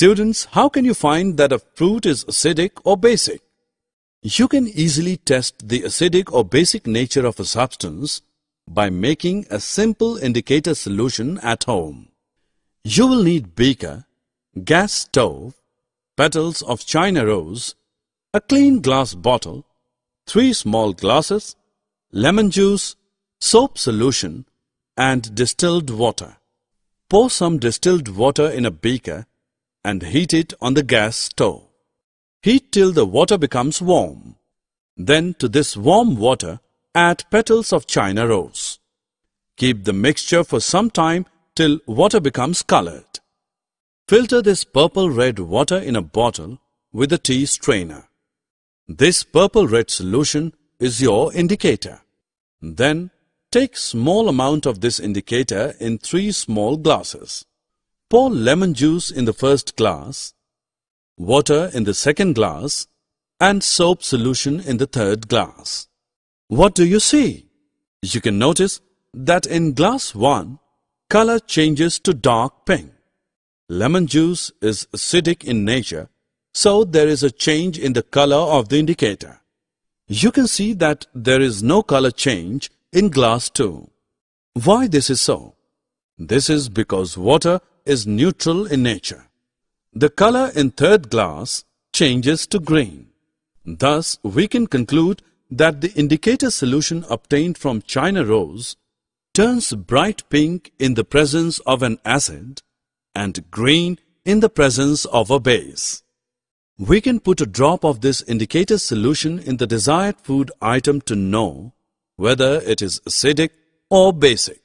Students, how can you find that a fruit is acidic or basic? You can easily test the acidic or basic nature of a substance by making a simple indicator solution at home. You will need beaker, gas stove, petals of china rose, a clean glass bottle, three small glasses, lemon juice, soap solution and distilled water. Pour some distilled water in a beaker and heat it on the gas stove. Heat till the water becomes warm. Then to this warm water add petals of china rose. Keep the mixture for some time till water becomes colored. Filter this purple-red water in a bottle with a tea strainer. This purple-red solution is your indicator. Then take small amount of this indicator in three small glasses. Pour lemon juice in the first glass, water in the second glass and soap solution in the third glass. What do you see? You can notice that in glass 1, color changes to dark pink. Lemon juice is acidic in nature, so there is a change in the color of the indicator. You can see that there is no color change in glass 2. Why this is so? This is because water is neutral in nature. The color in third glass changes to green. Thus, we can conclude that the indicator solution obtained from China rose turns bright pink in the presence of an acid and green in the presence of a base. We can put a drop of this indicator solution in the desired food item to know whether it is acidic or basic.